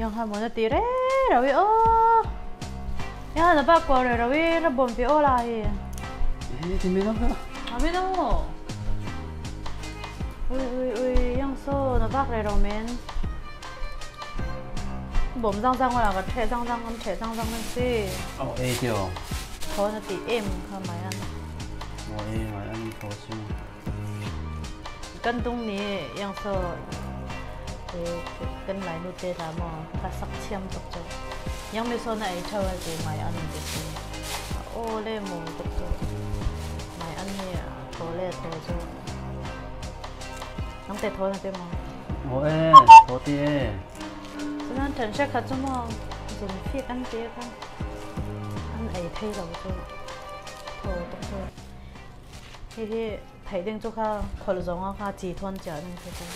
영하 rồi rồi nó 어 영하 나 바꿔 라위 나 범피 오라이 에 mình đâu? Ui ui ui nhưng so nó bác này rồi men bấm răng răng là cái thẻ răng răng cái thẻ răng răng lên xí ờ ê tiêu khó là tỷ em không mày ăn. Mày anh khó chứ cân tung nè yang so thì cần lại nụ tê là mò ta sắc chiêm tục cho nhưng mà sau này chơi thì mày ăn được gì ô lê mù tục cho mày ăn nè thô lê thô cho nắm tê thô là tê mò ô ê thô tê cho nên trần sẽ khát mò dùng phiết ăn tê không ăn thay đầu cho thô tục cho thế thì thấy đừng cho kha khỏi giống kha chỉ thôn chở đừng cho kha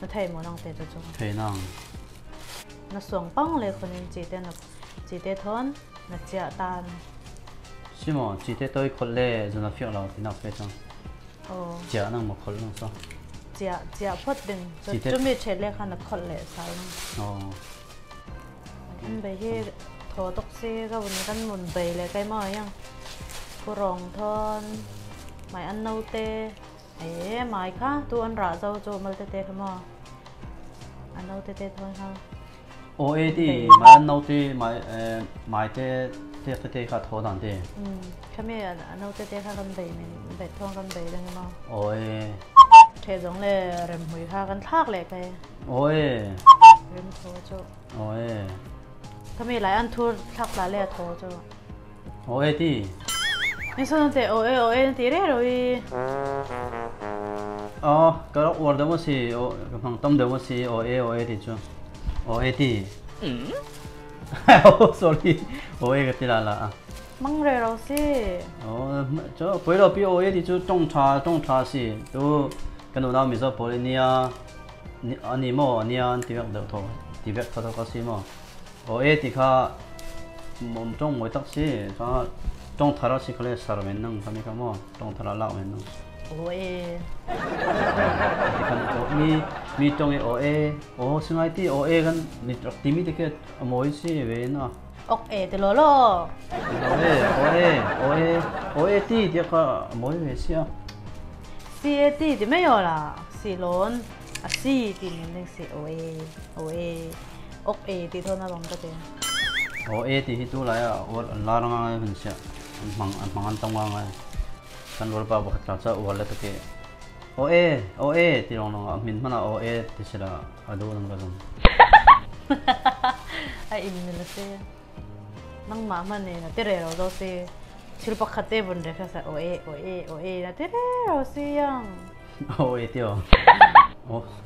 nó thấy một năng tệ cho chúng thấy nó xuống băng lên khôn nên chỉ tên nó chỉ tên thôn nó chia tan xin mà chỉ tên tôi khôn lệ rồi nó phiêu lâu nó phải chăng ờ chia năng một khôn luôn sao chia chia phốt đừng chuẩn bị chơi lệ khăn nó khôn sao ờ anh bây giờ thổ tóc xe các bạn căn muốn bày lại cái mồi nhá cô rồng thôn mày ăn nâu tê ấy mày khác tu ăn rạ rau cho mà tê tê không à nấu tê tê thôi ha. Ô ê thì mà nấu tê mà ờ, mà tê tê tê tê khá thô nản tê. Ừ cái mẹ nấu tê tê khá gần bể mình bể thô gần bể đang mà. Ô ê thế giống là rèm mùi khá gần thác lệ cái. Ô ê rèm thô cho. Ô ê cái mẹ lại ăn thua thác lại lệ thô cho. Ô ê đi. nhưng sao nó tê ô ê ô ê rồi. 어, có order một xì, hoàng tông được một xì, oe oe thì chưa, oe thì. Oh, sorry, oe cái gì là là. Măng rẻ rồi xì. Ờ, chỗ bây giờ bị oe thì chưa trông trà trông trà xì, tu cái đồ nào mình sẽ bỏ lên nha, anh mò nha, thì việc được thôi, thì việc thôi có xì mà, oe thì kha 몸좀 못딱시 저 똥타라시 그래 사람 맨는 가미가 뭐똥 타라 라고 맨는 오예 kan mi mi tong e o e o sungai ti o e kan ni trok ti mi te ke moi si ve na. Ok e te lo lo. O e o e o e o e ti te ka moi ve si a. Si e ti te me yo la si lon a si ti ni ne si o e o e ok e ti tho na bang ta te. O e ti hi tu la ya o la ra nga hun e sia mang mang an tong nga e. kan wal pa ba khat cha wal la te O E O E thì lòng nó mình mà là O E thì sẽ là ở đâu nó gần ai im nữa thế năng mà mà này là thế rồi đó thế chỉ bắt khát thế vấn đề là O E O E O E là thế rồi thế yang O E tiêu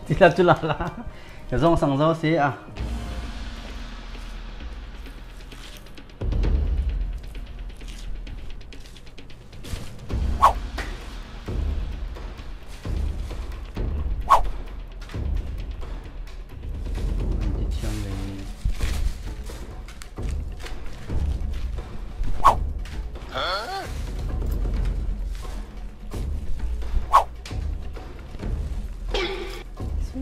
thì là chú là là cái dòng sang dâu thế à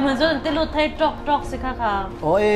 เหมือนจนติลุดไทยจอกจอกสิคะค่ะโอ้ย